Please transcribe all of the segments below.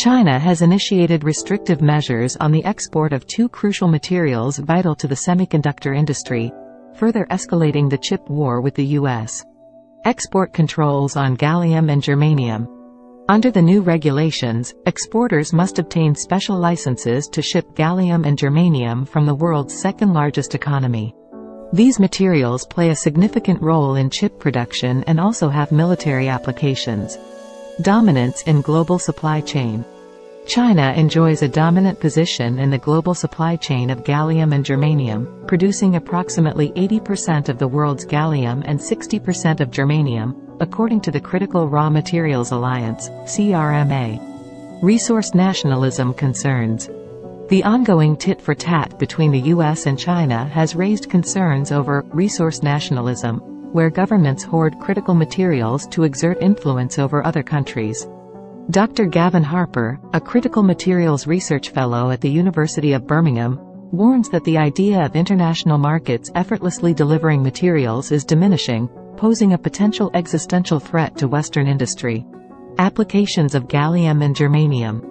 China has initiated restrictive measures on the export of two crucial materials vital to the semiconductor industry, further escalating the chip war with the U.S. Export controls on gallium and germanium. Under the new regulations, exporters must obtain special licenses to ship gallium and germanium from the world's second-largest economy. These materials play a significant role in chip production and also have military applications. Dominance in global supply chain. China enjoys a dominant position in the global supply chain of gallium and germanium, producing approximately 80% of the world's gallium and 60% of germanium, according to the Critical Raw Materials Alliance, CRMA. Resource nationalism concerns. The ongoing tit-for-tat between the US and China has raised concerns over resource nationalism, where governments hoard critical materials to exert influence over other countries. Dr. Gavin Harper, a critical materials research fellow at the University of Birmingham, warns that the idea of international markets effortlessly delivering materials is diminishing, posing a potential existential threat to Western industry. Applications of gallium and germanium.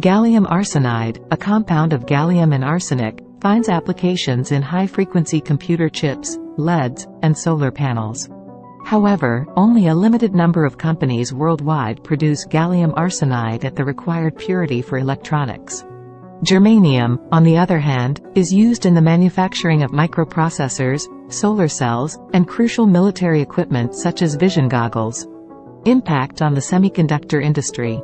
Gallium arsenide, a compound of gallium and arsenic, finds applications in high-frequency computer chips, LEDs, and solar panels. However, only a limited number of companies worldwide produce gallium arsenide at the required purity for electronics. Germanium, on the other hand, is used in the manufacturing of microprocessors, solar cells, and crucial military equipment such as vision goggles. Impact on the semiconductor industry.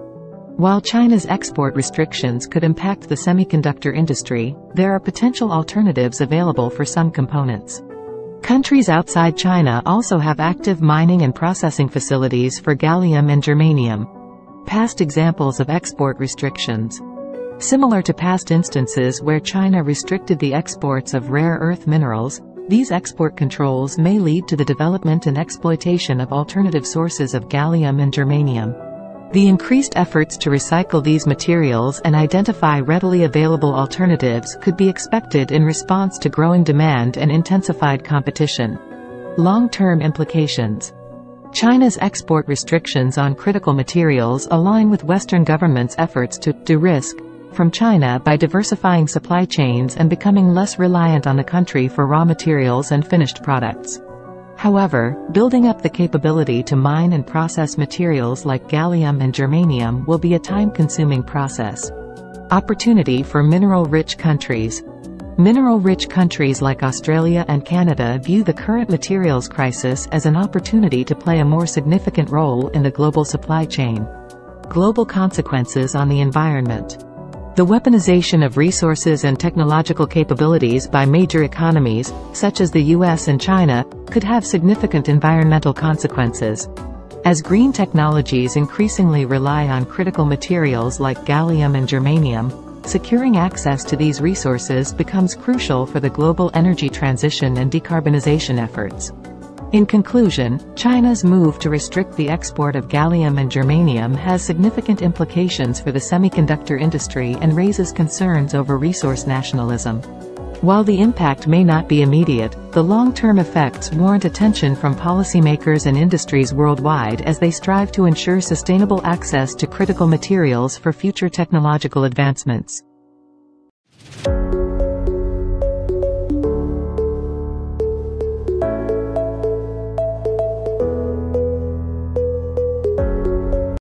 While China's export restrictions could impact the semiconductor industry, there are potential alternatives available for some components. Countries outside China also have active mining and processing facilities for gallium and germanium. Past examples of export restrictions. Similar to past instances where China restricted the exports of rare earth minerals, these export controls may lead to the development and exploitation of alternative sources of gallium and germanium. The increased efforts to recycle these materials and identify readily available alternatives could be expected in response to growing demand and intensified competition. Long-term implications China's export restrictions on critical materials align with Western governments' efforts to de-risk from China by diversifying supply chains and becoming less reliant on the country for raw materials and finished products. However, building up the capability to mine and process materials like gallium and germanium will be a time-consuming process. Opportunity for mineral-rich countries. Mineral-rich countries like Australia and Canada view the current materials crisis as an opportunity to play a more significant role in the global supply chain. Global consequences on the environment. The weaponization of resources and technological capabilities by major economies, such as the US and China, could have significant environmental consequences. As green technologies increasingly rely on critical materials like gallium and germanium, securing access to these resources becomes crucial for the global energy transition and decarbonization efforts. In conclusion, China's move to restrict the export of gallium and germanium has significant implications for the semiconductor industry and raises concerns over resource nationalism. While the impact may not be immediate, the long-term effects warrant attention from policymakers and industries worldwide as they strive to ensure sustainable access to critical materials for future technological advancements.